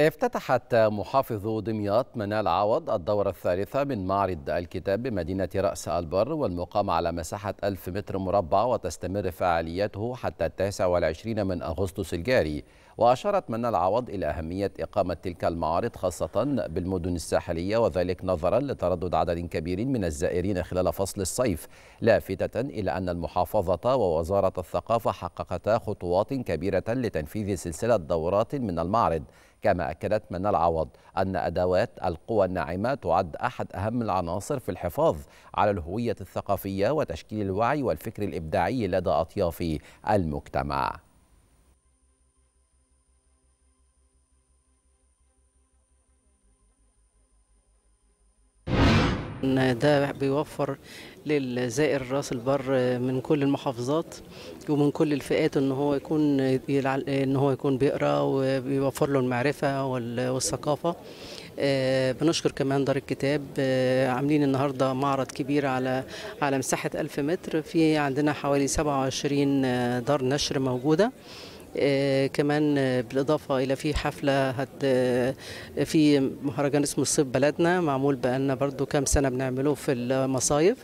افتتحت محافظ دمياط منال عوض الدورة الثالثة من معرض الكتاب بمدينة رأس البر والمقام على مساحة ألف متر مربع وتستمر فعالياته حتى التاسع والعشرين من أغسطس الجاري. وأشارت منال عوض إلى أهمية إقامة تلك المعارض خاصة بالمدن الساحلية وذلك نظرا لتردد عدد كبير من الزائرين خلال فصل الصيف لافتة إلى أن المحافظة ووزارة الثقافة حققتا خطوات كبيرة لتنفيذ سلسلة دورات من المعرض كما أكدت من العوض أن أدوات القوى الناعمة تعد أحد أهم العناصر في الحفاظ على الهوية الثقافية وتشكيل الوعي والفكر الإبداعي لدى أطياف المجتمع. ده بيوفر للزائر رأس البر من كل المحافظات ومن كل الفئات إن هو يكون إن هو يكون بيقرأ وبيوفر له المعرفة والثقافة. بنشكر كمان دار الكتاب. عاملين النهارده معرض كبير على على مساحة 1000 متر. في عندنا حوالي 27 دار نشر موجودة. آه كمان آه بالإضافة إلى في حفلة هت آه في مهرجان اسمه الصيف بلدنا معمول بقالنا برضو كام سنة بنعمله في المصايف.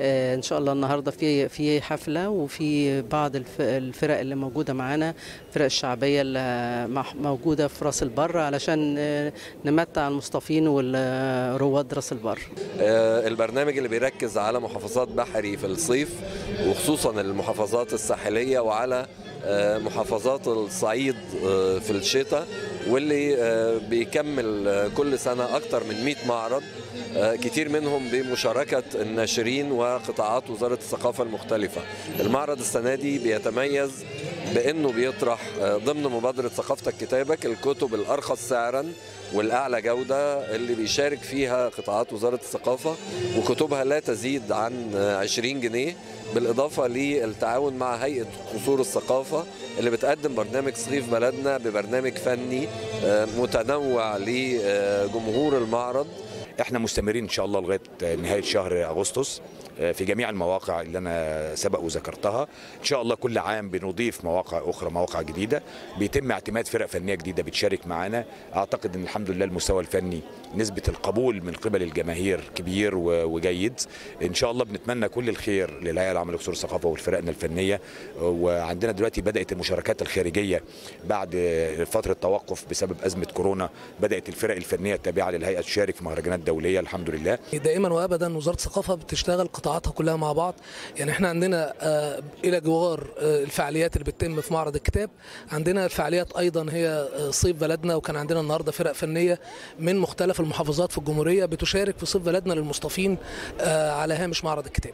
إن شاء الله النهاردة في في حفلة وفي بعض الفرق اللي موجودة معانا الفرق الشعبية اللي موجودة في راس البر علشان نمتع المصطفين والرواد راس البر. البرنامج اللي بيركز على محافظات بحري في الصيف وخصوصا المحافظات الساحلية وعلى محافظات الصعيد في الشتاء واللي بيكمل كل سنة أكثر من 100 معرض كتير منهم بمشاركة الناشرين وقطاعات وزارة الثقافة المختلفة. المعرض السنة دي بيتميز بأنه بيطرح ضمن مبادرة ثقافتك كتابك الكتب الأرخص سعرا والأعلى جودة اللي بيشارك فيها قطاعات وزارة الثقافة وكتبها لا تزيد عن 20 جنيه بالإضافة للتعاون مع هيئة قصور الثقافة اللي بتقدم برنامج صيف بلدنا ببرنامج فني متنوع لجمهور المعرض. إحنا مستمرين ان شاء الله لغاية نهاية شهر اغسطس في جميع المواقع اللي أنا سبق وذكرتها. إن شاء الله كل عام بنضيف مواقع أخرى مواقع جديدة. بيتم اعتماد فرق فنية جديدة بتشارك معانا. أعتقد إن الحمد لله المستوى الفني نسبة القبول من قبل الجماهير كبير وجيد. إن شاء الله بنتمنى كل الخير للهيئه العامه لقصور الثقافه والفرقنا الفنية. وعندنا دلوقتي بدأت المشاركات الخارجية بعد فترة توقف بسبب أزمة كورونا. بدأت الفرق الفنية التابعة للهيئة تشارك في مهرجانات دوليه الحمد لله. دائما وابدا وزارة الثقافة بتشتغل قطاعاتها كلها مع بعض. يعني إحنا عندنا آه إلى جوار آه الفعاليات اللي بتتم في معرض الكتاب. عندنا الفعاليات أيضا هي آه صيف بلدنا وكان عندنا النهارده فرق فنية من مختلف المحافظات في الجمهورية بتشارك في صيف بلدنا للمصطفين على هامش معرض الكتاب.